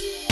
Yeah.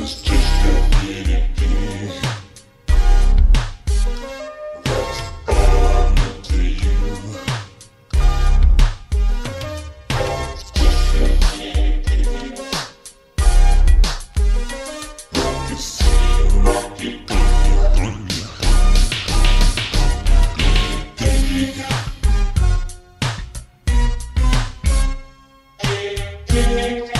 I just your guinea pig. That's all to you. You see, just your guinea pig. Thought made me mad. I was just your guinea pig. How